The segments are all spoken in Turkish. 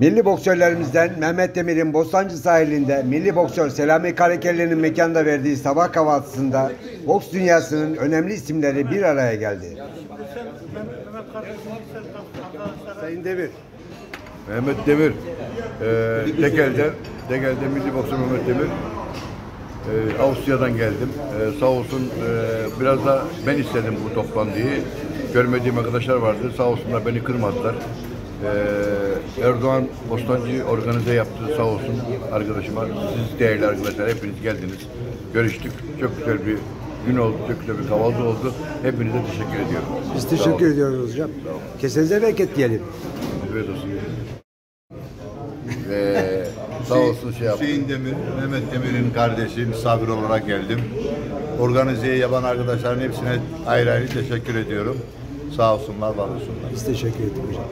Milli boksörlerimizden Mehmet Demir'in Bostancı sahilinde milli boksör Selami Karakelli'nin mekanda verdiği sabah kahvaltısında boks dünyasının önemli isimleri bir araya geldi. Sayın Demir. Mehmet Demir, e, Tekel'de, Tekel'de milli boksör Mehmet Demir. E, Avusturya'dan geldim. E, sağ olsun e, biraz da ben istedim bu toplantıyı. Görmediğim arkadaşlar vardı. Sağ olsunlar beni kırmadılar. E, Erdoğan Bostancı organize yaptı sağ olsun arkadaşıma. Siz değerli arkadaşlar hepiniz geldiniz. Görüştük. Çok güzel bir gün oldu. Çok güzel bir kahvaltı oldu. Hepinize teşekkür ediyorum. Biz Sağ teşekkür olun. ediyoruz hocam. Kesinize bereket diyelim. Afiyet olsun. Ve sağ olsun şey yaptı. Hüseyin Demir, Mehmet Demir'in kardeşi misafir olarak geldim. Organizeye yapan arkadaşların hepsine ayrı ayrı teşekkür ediyorum. Sağ olsunlar, var olsunlar. Biz teşekkür hocam.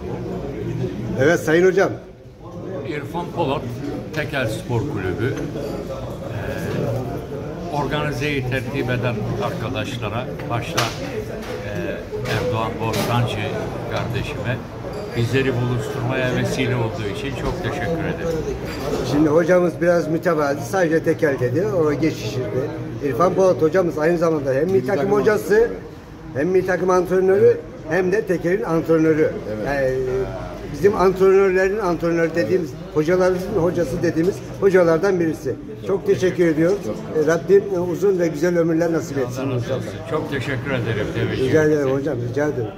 Evet Sayın Hocam. İrfan Polat Tekel Spor Kulübü Ee, organizeyi tertip eden arkadaşlara başta e, Erdoğan Bostancı kardeşime bizleri buluşturmaya vesile olduğu için çok teşekkür ederim. Şimdi hocamız biraz mütevazi sadece tekel dedi. O geçişirdi. İrfan Polat hocamız aynı zamanda hem milli takım hocası hem milli takım antrenörü hem de tekelin antrenörü. Yani bizim antrenörlerin antrenörü dediğimiz hocalarımızın hocası dediğimiz hocalardan birisi. Çok teşekkür ediyoruz. E, Rabbim e, uzun ve güzel ömürler nasip etsin inşallah. Çok teşekkür ederim teveccüh. Rica ederim hocam, rica ederim.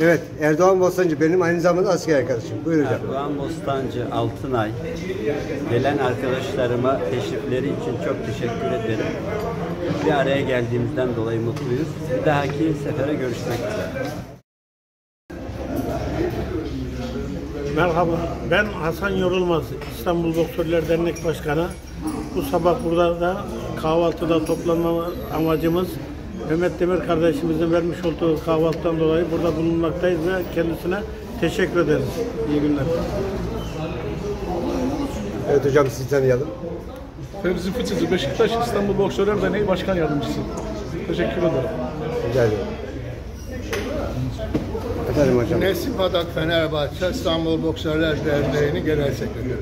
Evet, Erdoğan Bostancı benim aynı zamanda asker arkadaşım. Buyur hocam. Erdoğan Bostancı Altınay gelen arkadaşlarıma teşrifleri için çok teşekkür ederim. Bir araya geldiğimizden dolayı mutluyuz. Bir dahaki sefere görüşmek üzere. Merhaba, ben Hasan Yorulmaz, İstanbul Boksörler Dernek Başkanı. Bu sabah burada da kahvaltıda toplanma amacımız Mehmet Demir kardeşimizin vermiş olduğu kahvaltıdan dolayı burada bulunmaktayız ve kendisine teşekkür ederiz. İyi günler. Evet hocam sizi tanıyalım. Fevzi Fıçıcı, Beşiktaş İstanbul Boksörler Derneği Başkan Yardımcısı. Teşekkür ederim. Rica ederim. Efendim hocam. Nesip Adak Fenerbahçe İstanbul Boksörler Derneği'nin genel sekreteri.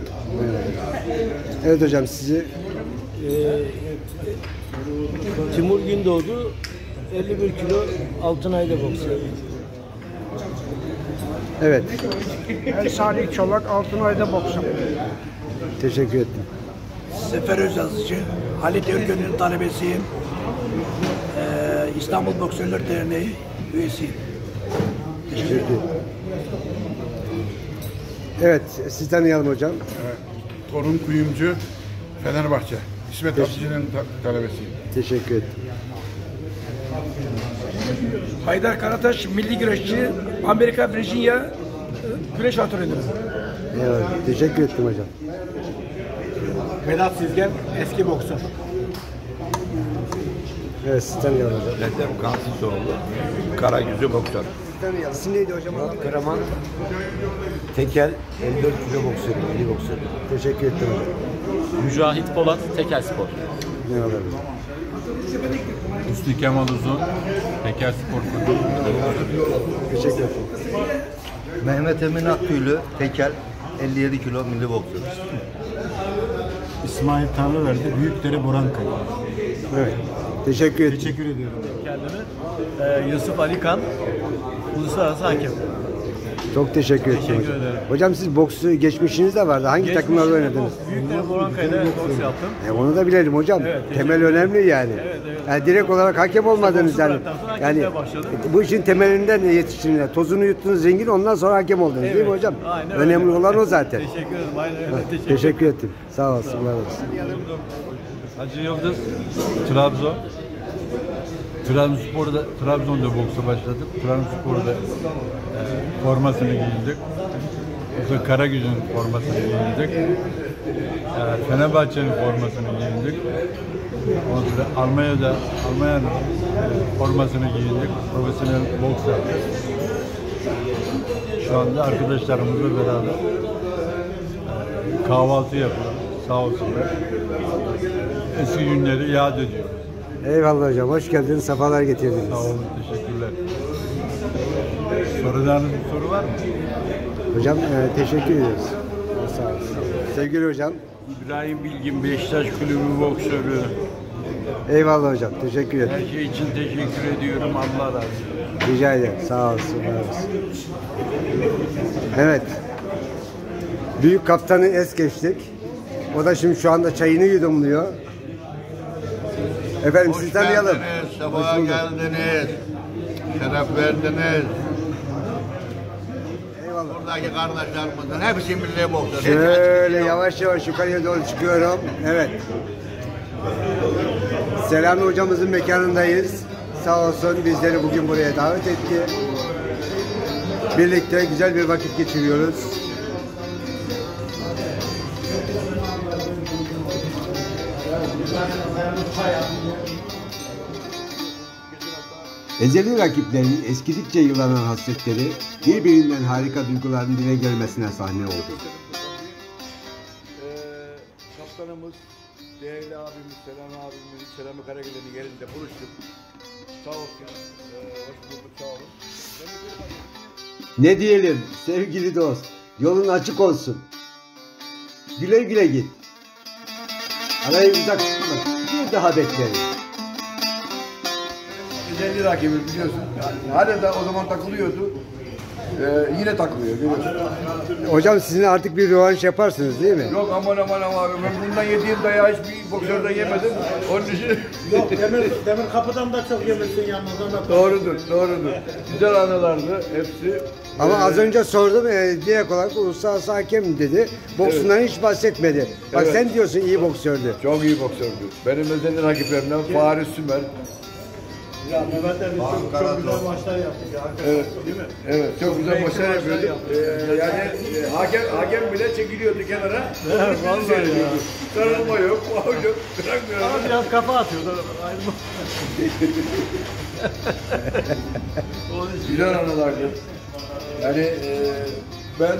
Evet hocam sizi Timur Gündoğdu 51 kilo Altınay'da boksör. evet Ben Salih Çolak Altınay'da boksör. teşekkür ettim. Sefer Özazıcı, Halit Örgün'ün talebesiyim. Ee, İstanbul Boksörler Derneği üyesiyim. Ederim. Evet sizi tanıyalım hocam. Torun Kuyumcu Fenerbahçe. İsmet Atıcı'nın ta- talebesiyim. Teşekkür ettim. Haydar Karataş, milli güreşçi, Amerika Virginia e, güreş antrenörü. Eyvallah. Teşekkür ettim hocam. Vedat Sizgen, eski boksör. Evet sizi tanıyalım hocam. Redem Kansısoğlu, Karagüzü Boksör. Tanıyalım. İsim neydi hocam? Karaman Tekel 54 kilo boksörü, milli boksörü. Teşekkür ettim. Mücahit Polat Tekel Spor. Eyvallah hocam. Üstü Kemal Uzun Tekel Spor Kulübü. Teşekkür ederim. Mehmet Emin Akküylü Tekel 57 kilo milli boksörü. İsmail Tarlıverdi, Büyükdere Borankaya. Evet. Teşekkür ettim. Teşekkür ediyorum. Kendimi e, Yusuf Ali Kan, uluslararası hakem. Çok teşekkür Teşekkür hocam. ederim. Hocam siz boksu geçmişiniz de vardı. Hangi takımlarda oynadınız? Büyükdere Borankaya'da boks yaptım. E onu da bilelim hocam. Evet, Temel önemli yani. Yani direkt olarak hakem olmadınız Sporcu yani. Yani bu işin temelinden yetiştiniz. Tozunu yuttunuz zengin ondan sonra hakem oldunuz değil mi Evet, hocam? aynen öyle. Önemli olan o zaten. Teşekkür ederim. Aynen öyle. Evet, Teşekkür Teşekkür ettim. Sağ olasın. var olasın. Hacı Yıldız, Trabzon. Trabzonspor'da, Trabzon'da boksa başladım. Trabzonspor'da e, formasını giyindik. Sonra Karagüz'ün formasını giyindik. E, Fenerbahçe'nin formasını giyindik. Ondan sonra Almanya'da Almanya'nın e, formasını giyindik. Profesyonel boks yaptık. Şu anda arkadaşlarımızla beraber e, kahvaltı yapıyoruz. Sağ olsunlar. Eski günleri yad ediyor. Eyvallah hocam. Hoş geldiniz. Sefalar getirdiniz. Sağ olun, teşekkürler. Soracağınız bir soru var mı? Hocam e, teşekkür ediyoruz. Sağ olasın. Sevgili hocam. İbrahim Bilgin Beşiktaş Kulübü boksörü. Eyvallah hocam. Teşekkür Her ederim. şey için teşekkür ediyorum. Allah razı olsun. Rica ederim. Sağ olsun. Evet. Büyük kaptanı es geçtik. O da şimdi şu anda çayını yudumluyor. Efendim sizi tanıyalım. geldiniz, Hoş bulduk. geldiniz. Şeref verdiniz. Eyvallah. Buradaki kardeşlerimizin hepsi milli boksör. Şöyle yavaş yavaş yukarıya doğru çıkıyorum. Evet. Selami hocamızın mekanındayız. Sağ olsun bizleri bugün buraya davet etti. Birlikte güzel bir vakit geçiriyoruz. Ezeli rakiplerin eskidikçe yıllanan hasretleri birbirinden harika duyguların dile gelmesine sahne oldu. Ee, kaptanımız, değerli abimiz, Selam abimiz, Selami Karagül'ün yerinde buluştuk. Sağ olsun, ee, hoş bulduk, sağ olun. Ne diyelim sevgili dost, yolun açık olsun. Güle güle git. Arayımıza çıkma. Bir daha bekleriz. Güzelli rakibimiz biliyorsun. Yani hala da o zaman takılıyordu. Ee, yine takılıyor biliyorsun. Hocam sizin artık bir rövanş yaparsınız değil mi? Yok aman aman aman abi ben bundan yediğim dayağı hiçbir boksörden yemedim. Onun için Yok demir, demir kapıdan da çok yemişsin yalnız doğrudur, doğrudur. Güzel anılardı hepsi. Ama Ee, az önce sordum e, direkt olarak uluslararası hakem dedi. Boksundan hiç bahsetmedi. Bak Evet. sen diyorsun iyi boksördü. Çok iyi boksördü. Benim özel rakiplerimden Fahri Sümer. Ya Mehmet Ali çok, çok güzel maçlar yaptı ya. Evet, değil mi? Evet, çok güzel maçlar yapıyordu. Ee, yani e, hakem, hakem bile çekiliyordu kenara. vallahi ya. Sarılma yok, faul yok. Bırakmıyor. Ama biraz kafa atıyordu. Aynı Güzel anılardı. Yani e, ben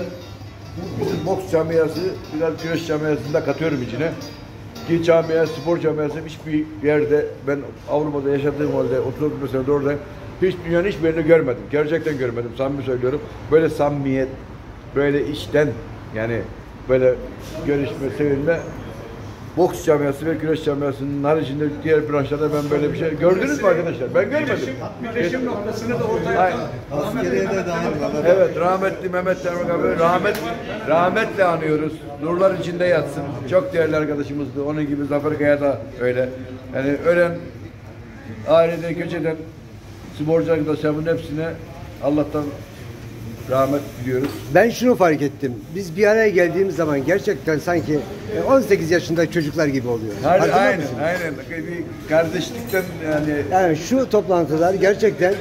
bu bizim boks camiası, biraz güreş camiasında katıyorum içine. Ki camia, spor camiası hiçbir yerde ben Avrupa'da yaşadığım halde 30 sene oradayım. Hiç dünyanın hiçbir yerini görmedim. Gerçekten görmedim. Samimi söylüyorum. Böyle samimiyet, böyle işten yani böyle görüşme, sevilme boks camiası ve güreş camiasının haricinde diğer branşlarda ben böyle bir şey gördünüz mü arkadaşlar? Ben görmedim. Birleşim noktasını da ortaya. Askeriye de dahil. Evet rahmetli Mehmet Demek abi rahmet rahmetle anıyoruz. Nurlar içinde yatsın. Çok değerli arkadaşımızdı. Onun gibi Zafer Kaya da öyle. Yani ölen ailede göç eden sporcu arkadaşlarımın hepsine Allah'tan rahmet diliyoruz. Ben şunu fark ettim. Biz bir araya geldiğimiz zaman gerçekten sanki e, 18 yaşında çocuklar gibi oluyoruz. Her, aynen, aynen. Bir kardeşlikten yani Yani şu toplantılar gerçekten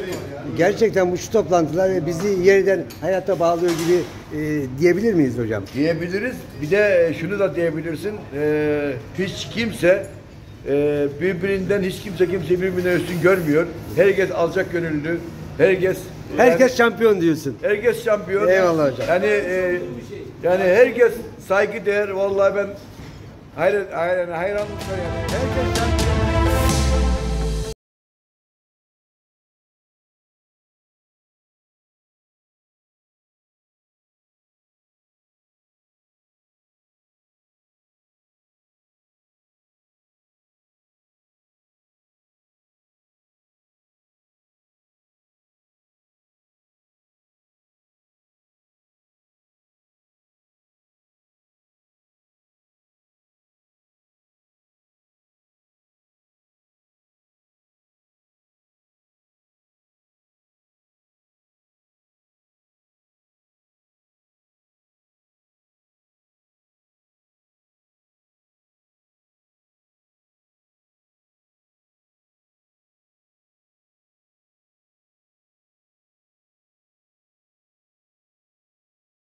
gerçekten bu şu toplantılar bizi yeniden hayata bağlıyor gibi e, diyebilir miyiz hocam? diyebiliriz. Bir de şunu da diyebilirsin. Ee, hiç kimse e, birbirinden hiç kimse kimseyi birbirinden üstün görmüyor. Herkes alacak gönüllü. Herkes Herkes şampiyon diyorsun. herkes şampiyon. Eyvallah hocam. Yani e, yani herkes saygı değer. Vallahi ben hayran hayran hayranlıkla yani. Herkes şampiyon.